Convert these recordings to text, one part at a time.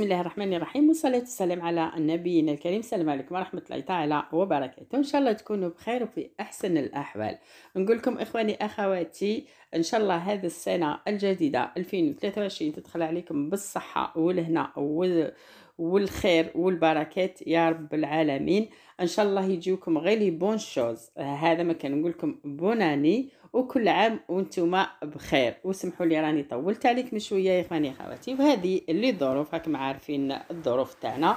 بسم الله الرحمن الرحيم والصلاة والسلام على نبينا الكريم. السلام عليكم ورحمة الله تعالى وبركاته. إن شاء الله تكونوا بخير وفي أحسن الأحوال. نقول لكم إخواني أخواتي إن شاء الله هذه السنة الجديدة 2023 تدخل عليكم بالصحة والهنا والخير والبركات يا رب العالمين. إن شاء الله يجيوكم غير les bonnes choses. هذا ما كنقول لكم bonne année وكل عام وأنتم بخير. وسمحوا لي راني طولت عليكم شوية يا إخواني أخواتي وهذه اللي ظروف راكم عارفين الظروف تاعنا.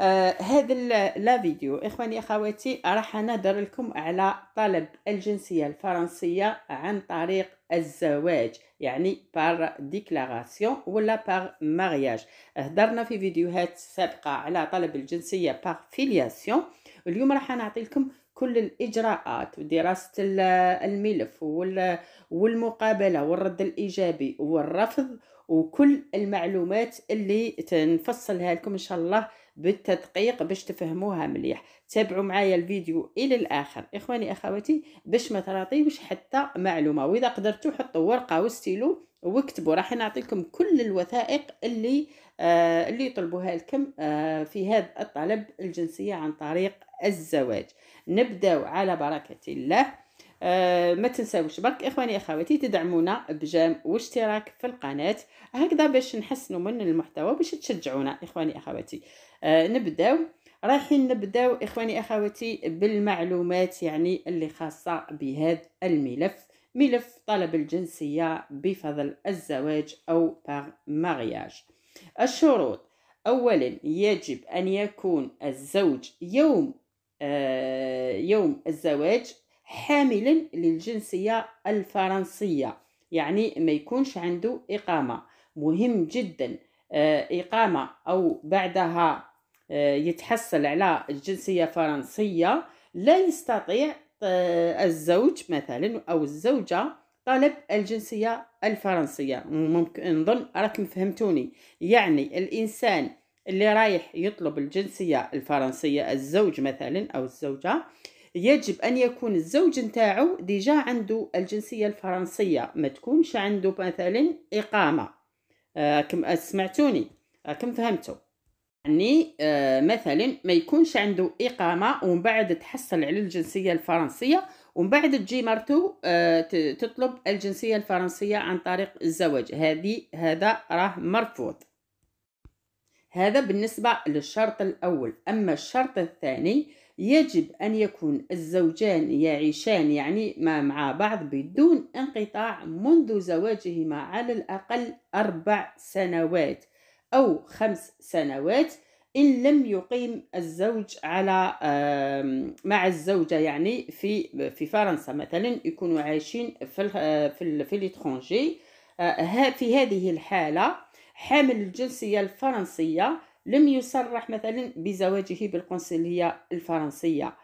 آه هذا la vidéo. إخواني أخواتي راح نهضر لكم على طلب الجنسية الفرنسية عن طريق الزواج يعني par déclaration ولا par mariage هضرنا في فيديوهات سابقة على طلب الجنسية par filiation اليوم راح نعطي لكم كل الإجراءات ودراسة الملف والمقابلة والرد الإيجابي والرفض وكل المعلومات اللي تنفصلها لكم إن شاء الله بالتدقيق باش تفهموها مليح. تابعوا معايا الفيديو إلى الآخر. إخواني أخواتي باش ما تراطيوش حتى معلومة. وإذا قدرتوا حطوا ورقة وستيلو واكتبوا. راح نعطيكم كل الوثائق اللي آه اللي يطلبوها لكم آه في هذا الطلب الجنسية عن طريق الزواج. نبداو على بركة الله. آه ما تنساوش برك إخواني أخواتي تدعمونا بجام واشتراك في القناة. هكذا باش نحسنوا من المحتوى باش تشجعونا إخواني أخواتي. آه نبداو. رايحين نبداو إخواني أخواتي بالمعلومات يعني اللي خاصة بهذا الملف ملف طلب الجنسية بفضل الزواج أو باغ مارياج الشروط اولا يجب أن يكون الزوج يوم آه يوم الزواج حاملا للجنسية الفرنسية يعني ما يكونش عنده إقامة. مهم جدا آه إقامة أو بعدها يتحصل على الجنسية الفرنسية لا يستطيع آه، الزوج مثلا أو الزوجة طلب الجنسية الفرنسية. ممكن نظن راكم فهمتوني يعني الإنسان اللي رايح يطلب الجنسية الفرنسية الزوج مثلا أو الزوجة يجب أن يكون الزوج نتاعو ديجا عنده الجنسية الفرنسية. ما تكونش عنده مثلا إقامة. آه كم سمعتوني؟ راكم فهمتوا يعني آه مثلا ما يكونش عنده إقامة ومن بعد تحصل على الجنسية الفرنسية ومن بعد تجي مرته آه تطلب الجنسية الفرنسية عن طريق الزواج. هذه هذا راه مرفوض. هذا بالنسبة للشرط الأول. أما الشرط الثاني يجب أن يكون الزوجان يعيشان يعني مع بعض بدون انقطاع منذ زواجهما على الأقل أربع سنوات. أو خمس سنوات إن لم يقيم الزوج على مع الزوجة يعني في في فرنسا. مثلا يكونوا عايشين في في في ليترونجي آه، في هذه الحالة حامل الجنسية الفرنسية لم يصرح مثلا بزواجه بالقنصلية الفرنسية.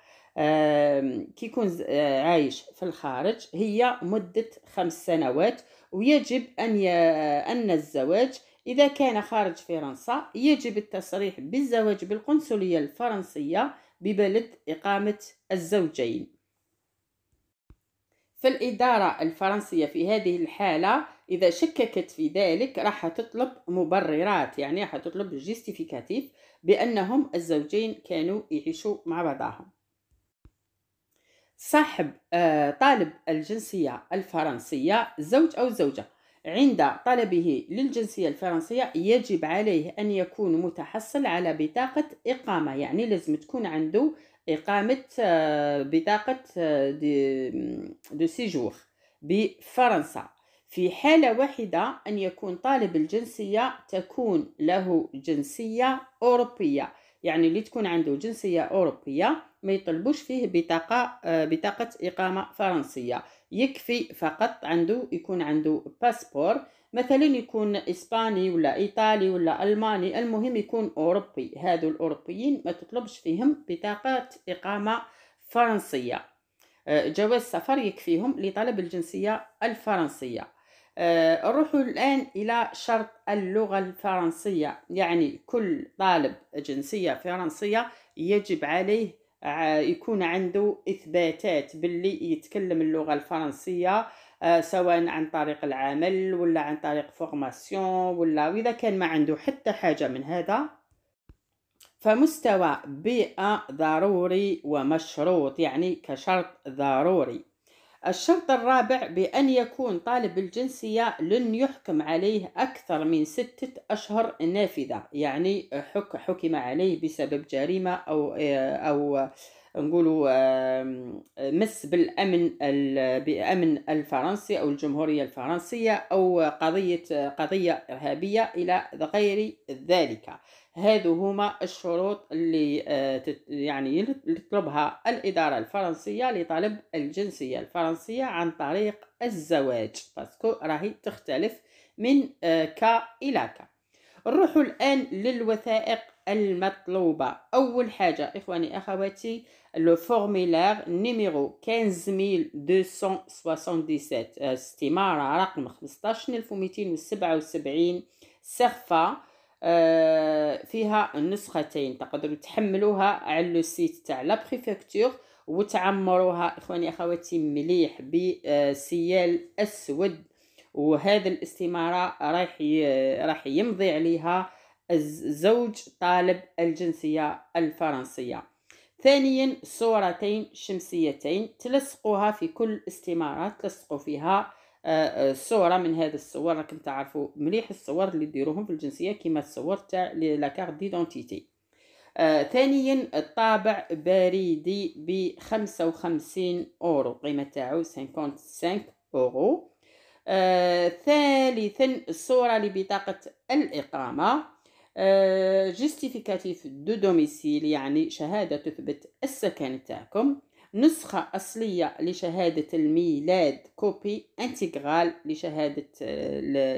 كي يكون آه، عايش في الخارج هي مدة خمس سنوات. ويجب أن أن الزواج إذا كان خارج فرنسا يجب التصريح بالزواج بالقنصلية الفرنسية ببلد إقامة الزوجين. فالإدارة الفرنسية في هذه الحالة إذا شككت في ذلك راح تطلب مبررات يعني راح تطلب جيستيفيكاتيف بأنهم الزوجين كانوا يعيشوا مع بعضهم. صاحب آه، طالب الجنسية الفرنسية زوج أو زوجة عند طلبه للجنسية الفرنسية يجب عليه أن يكون متحصل على بطاقة إقامة. يعني لازم تكون عنده إقامة آه، بطاقة آه، دو سيجور بفرنسا. في حالة واحدة أن يكون طالب الجنسية تكون له جنسية أوروبية. يعني اللي تكون عنده جنسية أوروبية ما يطلبوش فيه بطاقة آه، بطاقة إقامة فرنسية. يكفي فقط عنده يكون عنده باسبور مثلا يكون إسباني ولا إيطالي ولا ألماني المهم يكون أوروبي. هادو الأوروبيين ما تطلبش فيهم بطاقات إقامة فرنسية. آه، جواز سفر يكفيهم لطلب الجنسية الفرنسية. آه، نروحوا الآن إلى شرط اللغة الفرنسية. يعني كل طالب جنسية فرنسية يجب عليه يكون عنده إثباتات باللي يتكلم اللغة الفرنسية آه، سواء عن طريق العمل ولا عن طريق فورماسيون ولا وإذا كان ما عنده حتى حاجة من هذا. فمستوى بيئة ضروري ومشروط يعني كشرط ضروري. الشرط الرابع بأن يكون طالب الجنسية لن يحكم عليه أكثر من ستة أشهر نافذة يعني حك حكم عليه بسبب جريمة أو أو نقولوا مس بالأمن بأمن الفرنسي أو الجمهورية الفرنسية أو قضية قضية إرهابية إلى غير ذلك. هذو هما الشروط اللي آه، يعني يطلبها الإدارة الفرنسية لطلب الجنسية الفرنسية عن طريق الزواج. باسكو راهي تختلف من آه، كا إلى كا نروح الآن للوثائق المطلوبة. أول حاجة إخواني أخواتي le formulaire numéro 15277 استمارة رقم 15277 cerfa آه، فيها نسختين. تقدروا تحملوها على le site تاع la préfecture وتعمروها إخواني أخواتي مليح بسيال أسود. وهذا الاستمارة راح راح يمضي عليها الزوج طالب الجنسية الفرنسية. ثانيا صورتين شمسيتين تلصقوها في كل استمارة تلصقوا فيها آه، آه، صورة من هذه الصور. راكم تعرفوا مليح الصور اللي ديروهم في الجنسية كيما الصور تاع la carte d'identité آه ثانيا الطابع بريدي ب 55 أورو قيمة تاعو 55 أورو. آه ثالثا الصورة لبطاقة الإقامة. justificatif de domicile يعني شهادة تثبت السكن تاعكم. نسخة أصلية لشهادة الميلاد copie intégrale لشهادة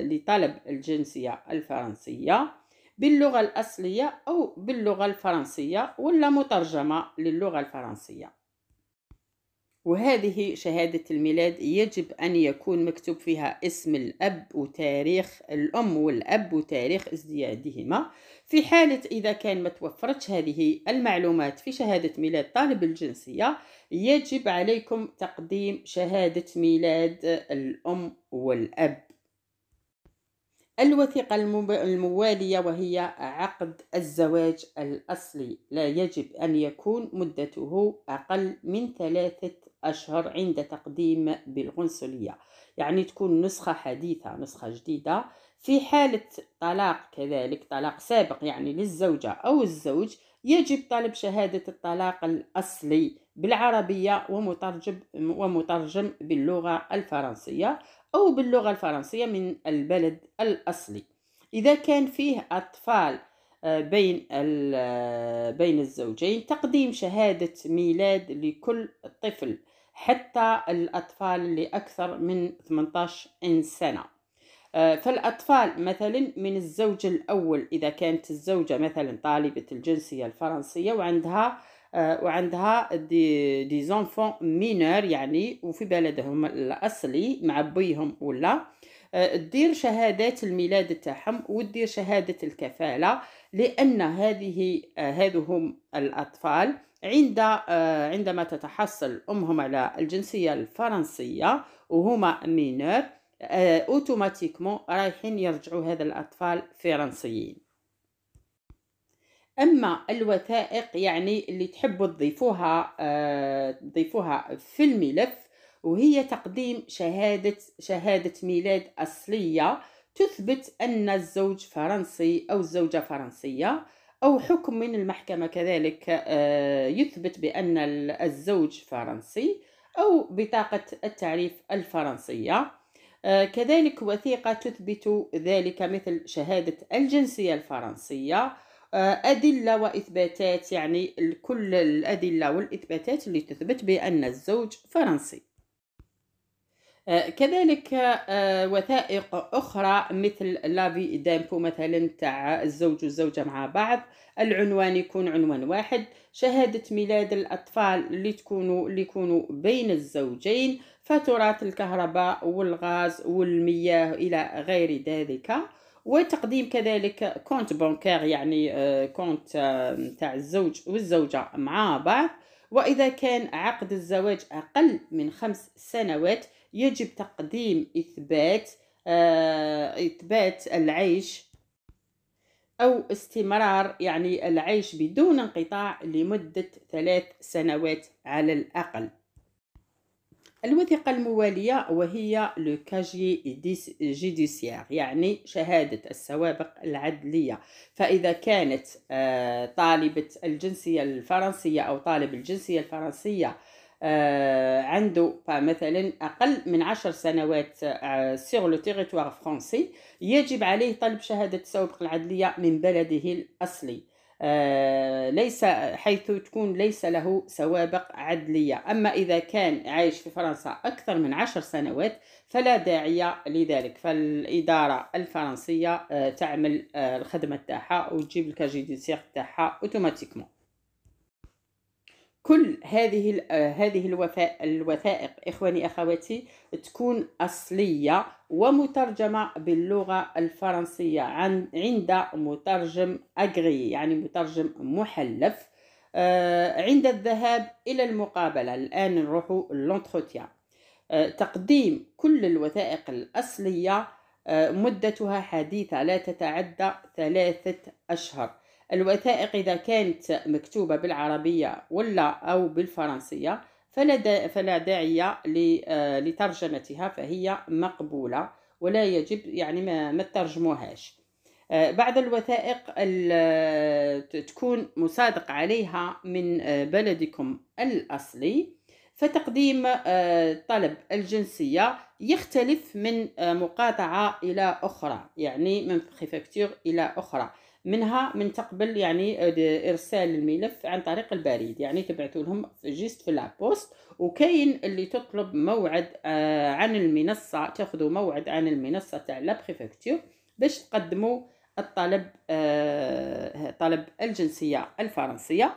لطلب الجنسية الفرنسية. باللغة الأصلية أو باللغة الفرنسية ولا مترجمة للغة الفرنسية. وهذه شهادة الميلاد يجب أن يكون مكتوب فيها اسم الأب وتاريخ الأم والأب وتاريخ ازديادهما. في حالة إذا كان ما توفرتش هذه المعلومات في شهادة ميلاد طالب الجنسية يجب عليكم تقديم شهادة ميلاد الأم والأب. الوثيقة الموالية وهي عقد الزواج الأصلي. لا يجب أن يكون مدته أقل من ثلاثة أشهر عند تقديم بالقنصلية. يعني تكون نسخة حديثة نسخة جديدة. في حالة طلاق كذلك طلاق سابق يعني للزوجة أو الزوج يجب طلب شهادة الطلاق الأصلي بالعربية ومترجم, ومترجم باللغة الفرنسية أو باللغة الفرنسية من البلد الأصلي. إذا كان فيه أطفال آه، بين آه، بين الزوجين تقديم شهادة ميلاد لكل طفل. حتى الأطفال اللي أكثر من 18 سنة. آه، فالأطفال مثلا من الزوج الأول إذا كانت الزوجة مثلا طالبة الجنسية الفرنسية وعندها آه، وعندها دي دي زونفون مينور يعني وفي بلدهم الأصلي مع بيهم ولا آه، دير شهادات الميلاد تاعهم ودير شهادة الكفالة لأن هذه هذو هم الأطفال عند عندما تتحصل أمهم على الجنسية الفرنسية وهما مينور اوتوماتيكمون رايحين يرجعوا هذا الأطفال فرنسيين. أما الوثائق يعني اللي تحبوا تضيفوها تضيفوها في الملف وهي تقديم شهادة شهادة ميلاد أصلية تثبت أن الزوج فرنسي أو الزوجة فرنسية. أو حكم من المحكمة كذلك يثبت بأن الزوج فرنسي أو بطاقة التعريف الفرنسية. آه، كذلك وثيقة تثبت ذلك مثل شهادة الجنسية الفرنسية. آه، أدلة وإثباتات يعني كل الأدلة والإثباتات اللي تثبت بأن الزوج فرنسي. آه، كذلك وثائق أخرى مثل لافي دامبو مثلا تاع الزوج والزوجة مع بعض. العنوان يكون عنوان واحد. شهادة ميلاد الأطفال اللي تكونوا اللي يكونوا بين الزوجين. فاتورات الكهرباء والغاز والمياه إلى غير ذلك. وتقديم كذلك compte bancaire يعني آه، compte آه، تاع الزوج والزوجة مع بعض. وإذا كان عقد الزواج أقل من خمس سنوات يجب تقديم إثبات آه، إثبات العيش أو استمرار يعني العيش بدون انقطاع لمدة ثلاث سنوات على الأقل. الوثيقة الموالية وهي لو كاجي جيديسيار يعني شهادة السوابق العدلية. فإذا كانت آه، طالبة الجنسية الفرنسية أو طالب الجنسية الفرنسية عنده مثلا أقل من عشر سنوات sur le territoire français يجب عليه طلب شهادة السوابق العدلية من بلده الأصلي. آه، ليس حيث تكون ليس له سوابق عدلية. أما إذا كان عايش في فرنسا أكثر من عشر سنوات فلا داعي لذلك. فالإدارة الفرنسية آه، تعمل الخدمة تاعها وتجيب ال casier تاعها automatiquement كل هذه آه، هذه الوثائق إخواني أخواتي تكون أصلية ومترجمة باللغة الفرنسية عند مترجم اغري يعني مترجم محلف آه، عند الذهاب إلى المقابلة. الآن نروح لونتروتيان آه، تقديم كل الوثائق الأصلية مدتها حديثة لا تتعدى ثلاثة أشهر. الوثائق إذا كانت مكتوبة بالعربية ولا أو بالفرنسية فلا, فلا داعي آه، لترجمتها فهي مقبولة ولا يجب يعني ما, ما ترجموهاش. آه، بعض الوثائق تكون مصادق عليها من آه، بلدكم الأصلي فتقديم طلب الجنسية يختلف من مقاطعة إلى أخرى يعني من بريفكتور إلى أخرى. منها من تقبل يعني إرسال الملف عن طريق البريد. يعني تبعثوا لهم جيست في la poste. وكاين اللي تطلب موعد آه، عن المنصة تاخذوا موعد عن المنصة تاع là باش تقدموا الطلب آه، طلب الجنسية الفرنسية.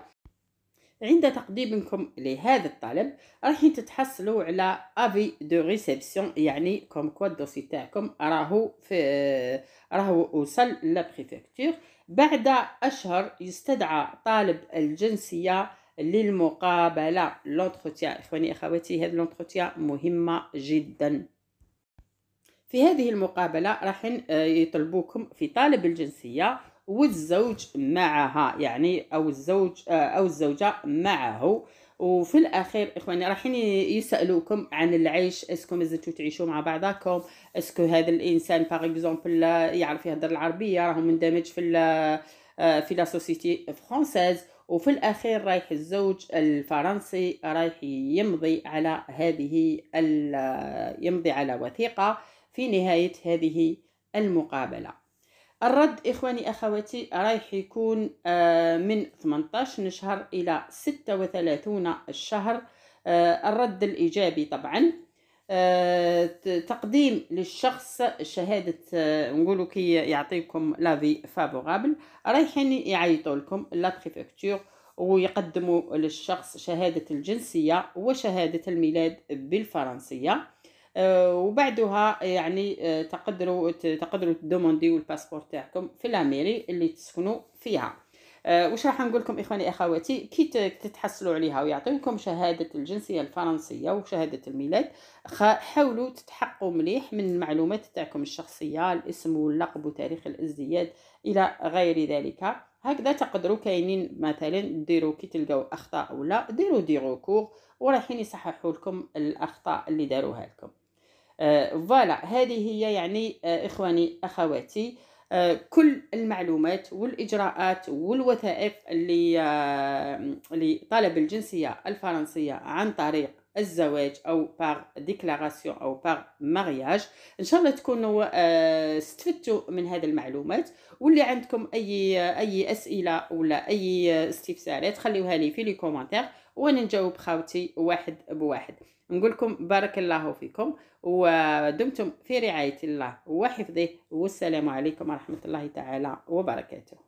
عند تقديمكم لهذا الطلب راح تتحصلوا على avis de réception يعني comme quoi ال dossier تاعكم راهو في راهو وصل la préfecture بعد أشهر يستدعى طالب الجنسية للمقابلة. l'entretien إخواني أخواتي هذه l'entretien مهمة جدا. في هذه المقابلة راح يطلبوكم في طالب الجنسية والزوج معها يعني أو الزوج أو الزوجة معه. وفي الأخير إخواني رايحين يسألوكم عن العيش est-ce que مازلتوا تعيشوا مع بعضكم est-ce que هذا الإنسان par exemple يعرف يهضر العربية راهو مندمج في آه، في la société française وفي الأخير رايح الزوج الفرنسي رايح يمضي على هذه يمضي على وثيقة في نهاية هذه المقابلة. الرد إخواني أخواتي رايح يكون آه، من 18 شهر إلى 36 الشهر آه، الرد الإيجابي طبعا. آه، تقديم للشخص شهادة نقولوا كي يعطيكم l'avis favorable رايحين يعيطوا لكم la préfecture ويقدموا للشخص شهادة الجنسية وشهادة الميلاد بالفرنسية. وبعدها يعني آه، تقدروا تقدروا تدومونديو ال passeport تاعكم في la mairie اللي تسكنوا فيها. واش راح نقول لكم إخواني أخواتي؟ كي تتحصلوا عليها ويعطيوكم شهادة الجنسية الفرنسية وشهادة الميلاد حاولوا تتحققوا مليح من المعلومات تاعكم الشخصية الاسم واللقب وتاريخ الازدياد إلى غير ذلك. هكذا تقدروا كاينين مثلا ديروا كي تلقاو أخطاء ولا ديروا des recours ورايحين يصححوا لكم الأخطاء اللي داروها لكم. آه، voilà هذه هي يعني آه، إخواني أخواتي آه، كل المعلومات والإجراءات والوثائق لطلب الجنسية الفرنسية عن طريق الزواج أو par déclaration أو par mariage إن شاء الله تكونوا استفدتوا من هذه المعلومات. واللي عندكم أي أي أسئلة ولا أي استفسارات خليوها لي في les commentaires وأنا نجاوب خاوتي واحد بواحد. نقول لكم بارك الله فيكم ودمتم في رعاية الله وحفظه والسلام عليكم ورحمة الله تعالى وبركاته.